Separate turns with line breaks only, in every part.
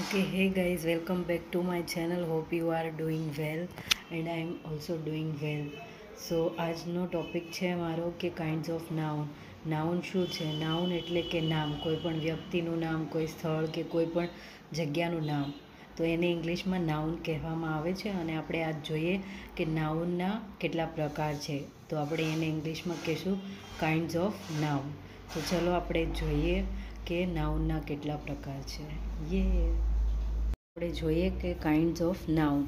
Okay, hey guys, welcome back to my channel. Hope you are doing well and I am also doing well. સો આજનો topic છે મારો કે kinds of noun noun શું છે? Noun એટલે કે નામ. કોઈ પણ વ્યક્તિનું નામ કોઈ સ્થળ કે કોઈ પણ જગ્યાનું નામ. તો એને ઇંગ્લિશમાં નાઉન કહેવામાં આવે છે અને આપણે આજ જોઈએ કે નાઉનના કેટલા પ્રકાર છે. તો આપણે એને ઇંગ્લિશમાં કહીશું કાઇન્ડ્સ ઓફ નાઉન તો ચલો આપણે જોઈએ કે નાઉનના કેટલા પ્રકાર છે? યે આપણે જોઈએ કે કાઇન્ડ્સ ઓફ નાઉન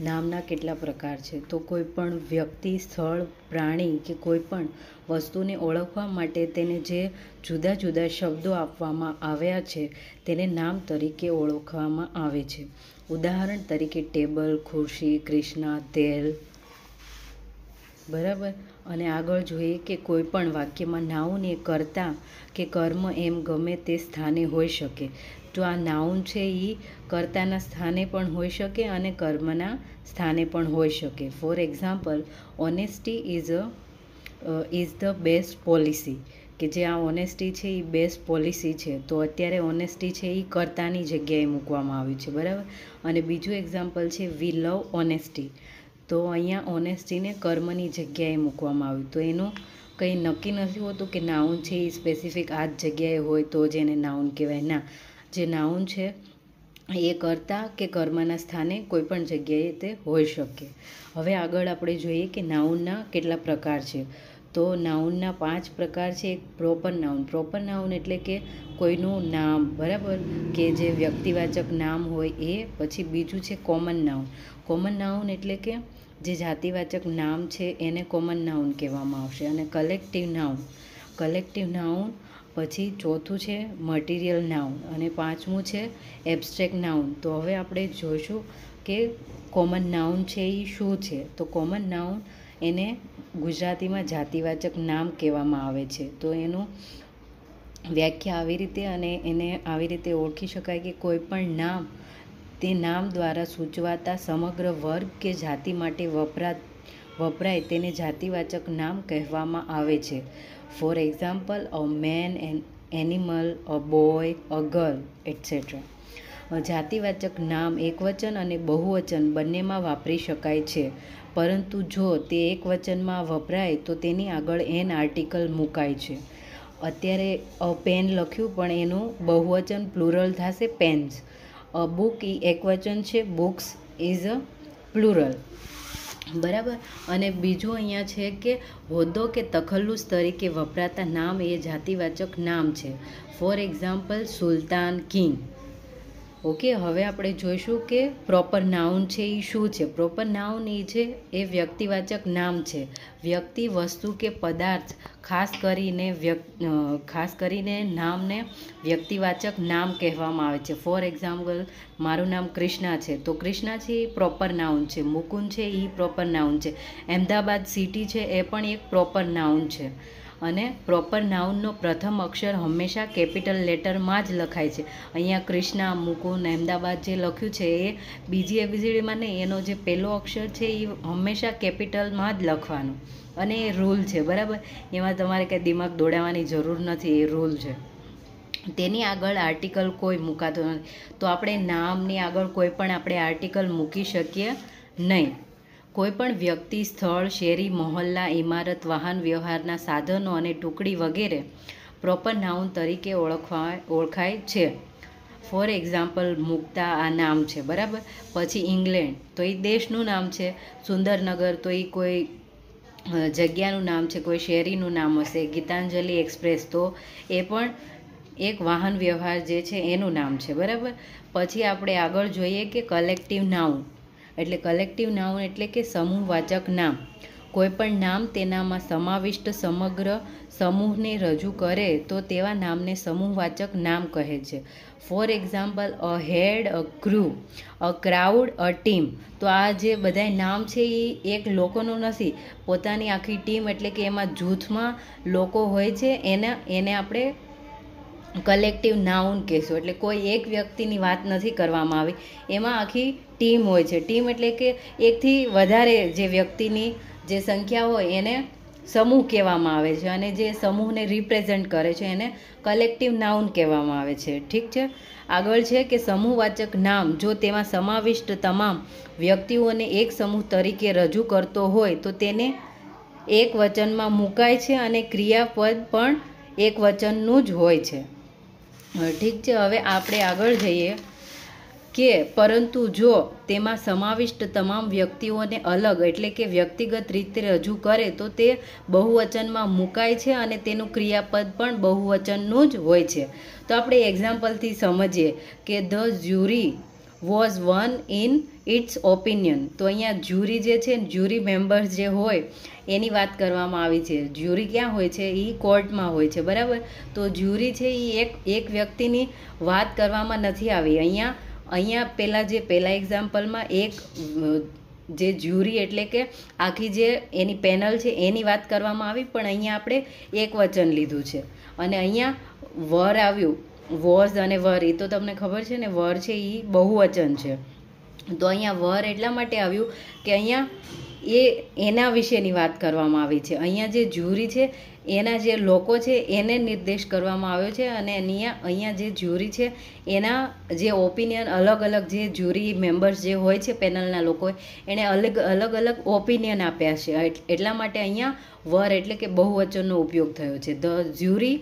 નામના કેટલા પ્રકાર છે? તો કોઈ પણ વ્યક્તિ, સ્થળ, પ્રાણી કે કોઈ પણ વસ્તુને ઓળખવા માટે તેને જે જુદા જુદા શબ્દો આપવામાં આવ્યા છે, તેને નામ તરીકે ઓળખવામાં આવે છે. ઉદાહરણ તરીકે ટેબલ, ખુરશી ક્રિષ્ના તેલ બરાબર? અને આગળ જોઈએ કે કોઈ પણ વાક્યમાં નાઉન એ કરતા કે કર્મ એમ ગમે તે સ્થાને હોઈ શકે. તો આ નાઉન છે એ કર્તાના સ્થાને પણ હોઈ શકે અને કર્મના સ્થાને પણ હોઈ શકે. For example honesty is a is the best policy કે જે આ ઓનેસ્ટી છે એ બેસ્ટ પોલિસી છે. તો અત્યારે ઓનેસ્ટી છે એ કર્તાની જગ્યાએ મૂકવામાં આવ્યું છે. બરાબર? અને બીજું એક્ઝામ્પલ છે વી લવ ઓનેસ્ટી તો અહીંયા ઓનેસ્ટીને કર્મની જગ્યાએ મૂકવામાં આવ્યું. તો એનું કંઈ નક્કી નથી હોતું કે નાઉન છે એ સ્પેસિફિક આ જ જગ્યાએ હોય તો જ એને નાઉન કહેવાય. ના, જે નાઉન છે એ કરતાં કે કર્મના સ્થાને કોઈ પણ જગ્યાએ તે હોઈ શકે. હવે આગળ આપણે જોઈએ કે નાઉનના કેટલા પ્રકાર છે. તો નાઉનના પાંચ પ્રકાર છે. એક પ્રોપર નાઉન પ્રોપર નાઉન એટલે કે કોઈનું નામ, બરાબર? કે જે વ્યક્તિવાચક નામ હોય એ પછી બીજું છે કોમન નાઉન કોમન નાઉન એટલે કે જે જાતિવાચક નામ છે એને કોમન નાઉન કહેવામાં આવશે. અને કલેક્ટિવ નાઉન કલેક્ટિવ નાઉન પછી ચોથું છે મટીરિયલ નાઉન અને પાંચમું છે એબ્સ્ટ્રેક્ટ નાઉન તો હવે આપણે જોઈશું કે કોમન નાઉન છે એ શું છે? તો કોમન નાઉન એને ગુજરાતીમાં જાતિવાચક નામ કહેવામાં આવે છે. તો એનું વ્યાખ્યા આવી રીતે અને એને આવી રીતે ઓળખી શકાય કે કોઈ પણ નામ તે નામ દ્વારા સૂચવાતા સમગ્ર વર્ગ કે જાતિ માટે વપરા, વપરાય તેને જાતિવાચક નામ કહેવામાં આવે છે. For example a man an animal a boy a girl etcetera જાતિવાચક નામ એકવચન અને બહુવચન બંનેમાં વાપરી શકાય છે. પરંતુ જો તે એકવચનમાં વપરાય તો તેની આગળ એન આર્ટિકલ મુકાય છે. અત્યારે પેન લખ્યું, પણ એનું બહુવચન પ્લુરલ થશે પેન્સ બુક એ એકવચન છે બુક્સ ઇઝ અ પ્લુરલ બરાબર? અને બીજું અહીંયા છે કે, હોદ્દો કે તખલ્લુસ તરીકે વપરાતા નામ એ જાતિવાચક નામ છે. For example sultan king. Okay, હવે આપણે જોઈશું કે પ્રોપર નાઉન છે એ શું છે? પ્રોપર નાઉન એ છે, એ વ્યક્તિવાચક નામ છે. વ્યક્તિ, વસ્તુ કે પદાર્થ, ખાસ કરીને ખાસ કરીને નામને વ્યક્તિવાચક નામ કહેવામાં આવે છે. ફોર એક્ઝામ્પલ મારું નામ કૃષ્ણા છે. તો કૃષ્ણા છે એ પ્રોપર નાઉન છે. મુકુંદ છે એ પ્રોપર નાઉન છે. અહેમદાબાદ સિટી છે, એ પણ એક પ્રોપર નાઉન છે. અને પ્રોપર નાઉનનો પ્રથમ અક્ષર હંમેશા કેપિટલ લેટરમાં જ લખાય છે. અહીંયા કૃષ્ણા, મુકુંદ, અહેમદાબાદ જે લખ્યું છે એ બીજી એબીસીડીમાં નહીં, એનો જે પહેલો અક્ષર છે એ હંમેશા કેપિટલમાં જ લખવાનો. અને એ રૂલ છે, બરાબર? એમાં તમારે કંઈ દિમાગ દોડાવવાની જરૂર નથી, એ રૂલ છે. તેની આગળ આર્ટિકલ કોઈ મૂકાતો નથી. તો આપણે નામની આગળ કોઈ પણ આપણે આર્ટિકલ મૂકી શકીએ નહીં. કોઈ પણ વ્યક્તિ, સ્થળ, શેરી, મોહલ્લા, ઇમારત, વાહન વ્યવહારના સાધનો અને ટુકડી વગેરે પ્રોપર નાઉન તરીકે ઓળખવા ઓળખાય છે. ફોર એક્ઝામ્પલ મુક્તા આ નામ છે, બરાબર? પછી ઇંગ્લેન્ડ, તો એ દેશનું નામ છે. સુંદરનગર, તો એ કોઈ જગ્યાનું નામ છે, કોઈ શેરીનું નામ હશે. ગીતાંજલિ એક્સપ્રેસ, તો એ પણ એક વાહન વ્યવહાર જે છે, એનું નામ છે, બરાબર? પછી આપણે આગળ જોઈએ કે કલેક્ટિવ નાઉન એટલે કલેક્ટિવ નાઉન એટલે કે સમૂહવાચક નામ. કોઈપણ નામ તેનામાં સમાવિષ્ટ સમગ્ર સમૂહને રજૂ કરે તો તેવા નામને સમૂહવાચક નામ કહે છે. For example a herd a crew a crowd a team તો આ જે બધા નામ છે એ એક લોકોનું નથી. પોતાની આખી ટીમ એટલે કે એમાં જૂથમાં લોકો હોય છે, એને એને આપણે કલેક્ટિવ નાઉન કહેશું. એટલે કોઈ એક વ્યક્તિની વાત નથી કરવામાં આવી. એમાં આખી ટીમ હોય છે. ટીમ એટલે કે એકથી વધારે જે વ્યક્તિની જે સંખ્યા હોય એને સમૂહ કહેવામાં આવે છે અને જે સમૂહને રિપ્રેઝેન્ટ કરે છે એને કલેક્ટિવ નાઉન કહેવામાં આવે છે. ઠીક છે? આગળ છે કે સમૂહવાચક નામ જો તેમાં સમાવિષ્ટ તમામ વ્યક્તિઓને એક સમૂહ તરીકે રજૂ કરતો હોય તો તેને એક વચનમાં મુકાય છે અને ક્રિયાપદ પણ એક વચનનું જ હોય છે. ઠીક છે? હવે આપણે આગળ જઈએ. કે પરંતુ જો તેમાં સમાવિષ્ટ તમામ વ્યક્તિઓને અલગ એટલે કે વ્યક્તિગત રીતે રજૂ કરે તો તે બહુવચનમાં મુકાય છે અને તેનું ક્રિયાપદ પણ બહુવચનનું જ હોય છે. તો આપણે એક્ઝામ્પલથી સમજીએ કે the jury was one in its opinion. તો અહીંયા જ્યુરી જે છે જ્યુરી મેમ્બર્સ જે હોય, એની વાત કરવામાં આવી છે. જ્યુરી ક્યાં હોય છે? એ કોર્ટમાં હોય છે. બરાબર? તો જ્યુરી છે એ એક એક વ્યક્તિની વાત કરવામાં નથી આવી. અહીંયા અહીંયા પહેલાં જે પહેલાં એક્ઝામ્પલમાં એક જે જ્યુરી એટલે કે આખી જે એની પેનલ છે, એની વાત કરવામાં આવી, પણ અહીંયા આપણે એક વચન લીધું છે. અને અહીંયા વર આવ્યું. વોઝ અને વર એ તો તમને ખબર છે ને, વર છે એ બહુવચન છે. તો અહીંયા વર એટલા માટે આવ્યું કે અહીંયા એ એના વિશેની વાત કરવામાં આવી છે. અહીંયા જે જ્યુરી છે, એના જે લોકો છે, એને નિર્દેશ કરવામાં આવ્યો છે અને અહીંયા અહીંયા જે જ્યુરી છે, એના જે ઓપિનિયન અલગ અલગ જે જ્યુરી મેમ્બર્સ જે હોય છે પેનલના લોકો એણે અલગ અલગ અલગ ઓપિનિયન આપ્યા છે. એટલા માટે અહીંયા વર એટલે કે બહુવચનનો ઉપયોગ થયો છે. The jury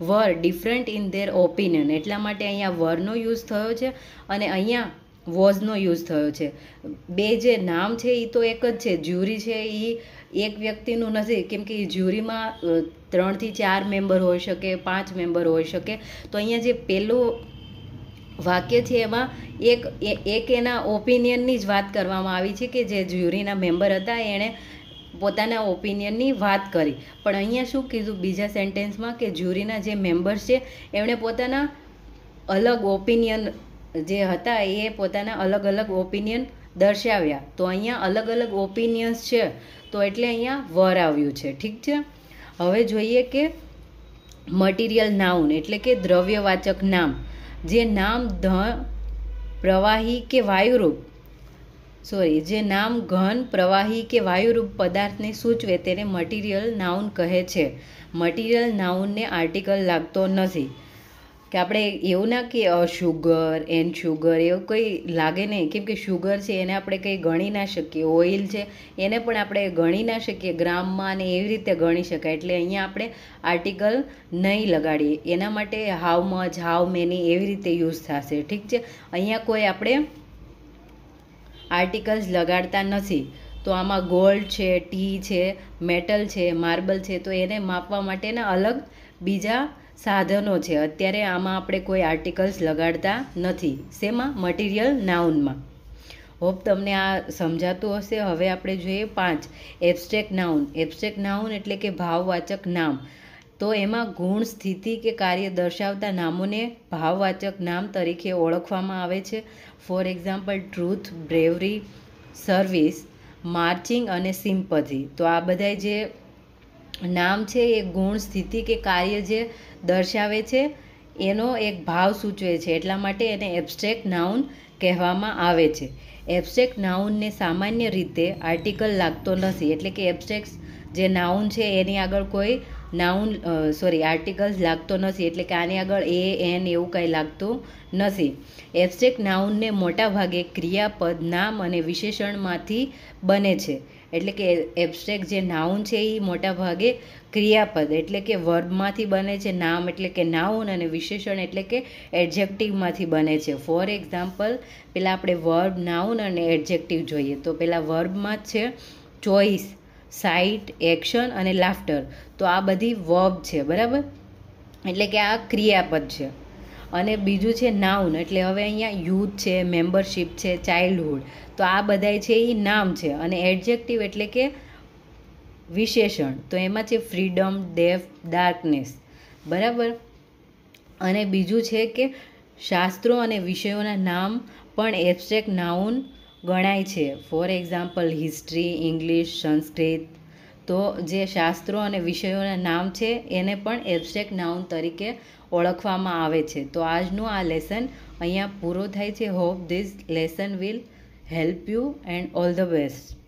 were different in their opinion, એટલા માટે અહીંયા વરનો યુઝ થયો છે અને અહીંયા વોઝનો યુઝ થયો છે. બે જે નામ છે એ તો એક જ છે. જ્યુરી છે એ એક વ્યક્તિનું નથી. કેમ કે જ્યુરીમાં ત્રણથી ચાર મેમ્બર હોઈ શકે, પાંચ મેમ્બર હોઈ શકે. તો અહીંયા જે પહેલું વાક્ય છે એમાં એક એક એના ઓપિનિયનની જ વાત કરવામાં આવી છે કે જે જ્યુરીના મેમ્બર હતા એણે પોતાના ઓપિનિયનની વાત કરી. પણ અહીંયા શું કીધું બીજા સેન્ટેન્સમાં કે જ્યુરીના જે મેમ્બર્સ છે એમણે પોતાના અલગ ઓપિનિયન જે હતા એ પોતાના અલગ અલગ ઓપિનિયન દર્શાવ્યા. તો અહીંયા અલગ અલગ ઓપિનિયન્સ છે, તો એટલે અહીંયા વર આવ્યું છે. ઠીક છે? હવે જોઈએ કે મટીરિયલ નાઉન એટલે કે દ્રવ્યવાચક નામ. જે નામ ધ, પ્રવાહી કે વાયુરૂપ. સોરી જે નામ ઘન, પ્રવાહી કે વાયુરૂપ પદાર્થને સૂચવે તેને મટીરિયલ નાઉન કહે છે. મટીરિયલ નાઉનને આર્ટિકલ લાગતો નથી. કે આપણે એવું ના કે શુગર એન્ડ શુગર એવું કંઈ લાગે નહીં. કેમ કે શુગર છે, એને આપણે કંઈ ગણી ના શકીએ. ઓઇલ છે, એને પણ આપણે ગણી ના શકીએ. ગ્રામમાં અને એવી રીતે ગણી શકાય. એટલે અહીંયા આપણે આર્ટિકલ નહીં લગાડીએ. એના માટે હાવ મચ હાવ મેની એવી રીતે યુઝ થશે. ઠીક છે? અહીંયા કોઈ આપણે આર્ટિકલ્સ લગાડતા નથી. તો આમાં ગોલ્ડ છે ટી છે મેટલ છે માર્બલ છે, તો એને માપવા માટેના અલગ બીજા સાધનો છે. અત્યારે આમાં આપણે કોઈ આર્ટિકલ્સ લગાડતા નથી. શેમાં? મટીરિયલ નાઉનમાં હોપ તમને આ સમજાતું હશે. હવે આપણે જોઈએ પાંચ. એબસ્ટ્રેક્ટ નાઉન એબસ્ટ્રેક્ટ નાઉન એટલે કે ભાવવાચક નામ. તો એમાં ગુણ, સ્થિતિ કે કાર્ય દર્શાવતા નામોને ભાવવાચક નામ તરીકે ઓળખવામાં આવે છે. For example truth bravery service marching અને સિમ્પથી તો આ બધા જે નામ છે એ ગુણ સ્થિતિ કે કાર્ય જે દર્શાવે છે, એનો એક ભાવ સૂચવે છે. એટલા માટે એને એબસ્ટ્રેક્ટ નાઉન કહેવામાં આવે છે. એબસ્ટ્રેક્ટ નાઉનને સામાન્ય રીતે આર્ટિકલ લાગતો નથી. એટલે કે એબસ્ટ્રેક્ટ જે નાઉન છે, એની આગળ કોઈ નાઉન સોરી આર્ટિકલ્સ લાગતો નથી. એટલે કે આની આગળ એ, એન એવું કંઈ લાગતું નથી. એબસ્ટ્રેક્ટ નાઉનને મોટાભાગે ક્રિયાપદ, નામ અને વિશેષણમાંથી બને છે. એટલે કે એબ્સ્ટ્રેક્ટ જે નાઉન છે એ મોટાભાગે ક્રિયાપદ, એટલે કે વર્બમાંથી બને છે નામ, એટલે કે નાઉન અને વિશેષણ એટલે કે એડજેક્ટિવમાંથી બને છે. ફોર એક્ઝામ્પલ પહેલાં આપણે વર્બ નાઉન અને એડજેક્ટિવ જોઈએ. તો પહેલાં વર્બમાં જ છે ચોઈસ સાઇટ એક્શન અને લાફ્ટર તો આ બધી વર્બ છે, બરાબર? એટલે કે આ ક્રિયાપદ છે. અને બીજું છે નાઉન એટલે હવે અહીંયા યુથ છે મેમ્બરશીપ છે ચાઇલ્ડહુડ તો આ બધાય છે એ નામ છે. અને એડજેક્ટિવ એટલે કે વિશેષણ. તો એમાં છે ફ્રીડમ ડેફ ડાર્કનેસ બરાબર? અને બીજું છે કે શાસ્ત્રો અને વિષયોના નામ પણ એબસ્ટ્રેક્ટ નાઉન ગણાય છે. For example history English Sanskrit તો જે શાસ્ત્રો અને વિષયોના નામ છે, એને પણ એબસ્ટ્રેક્ટ નાઉન તરીકે ઓળખવામાં આવે છે. તો આજનું આ લેસન અહીંયા પૂરો થાય છે. Hope this lesson will help you and all the best